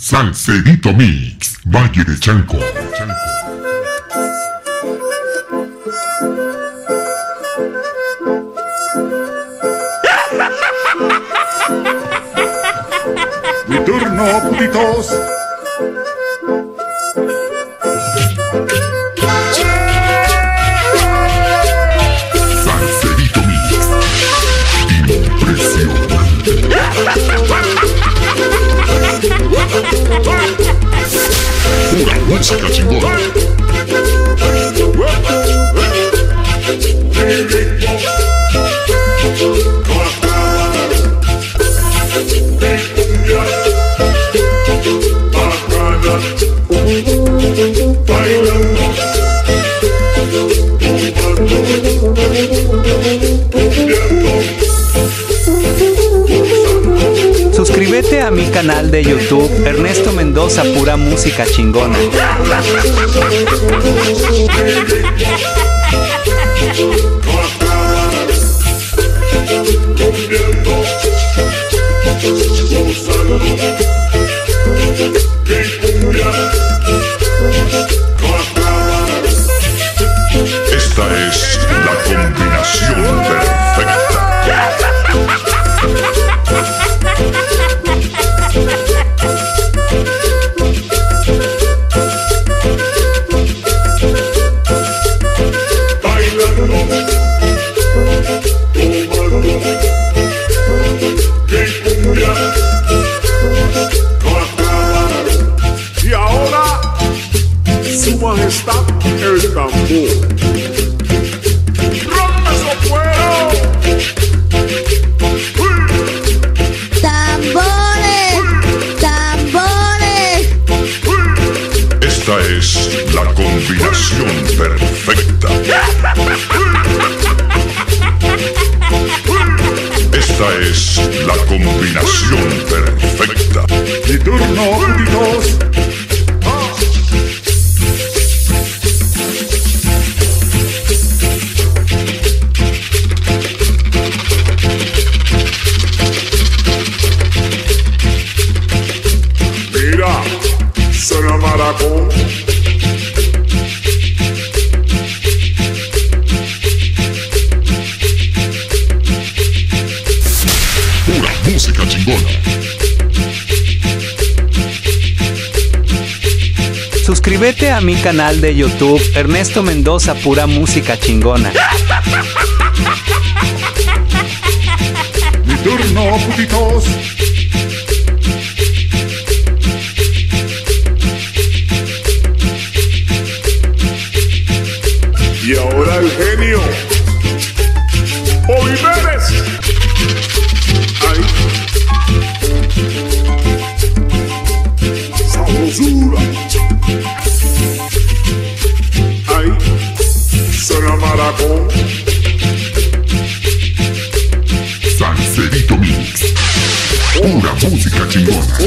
Salsedito Mix, Valle de Chanco. Mi turno, putitos. Pura música chingona. Suscríbete a mi canal de YouTube Ernesto Mendoza Pura Música Chingona. majestad el tambor. ¡Rompe su cuero! ¡Tambores! ¡Tambores! Esta es la combinación perfecta. Esta es la combinación perfecta. Mi turno, 22. Pura música chingona. Suscríbete a mi canal de YouTube Ernesto Mendoza Pura Música Chingona. Mi turno, putitos. Maldito Mix. Una música chingona.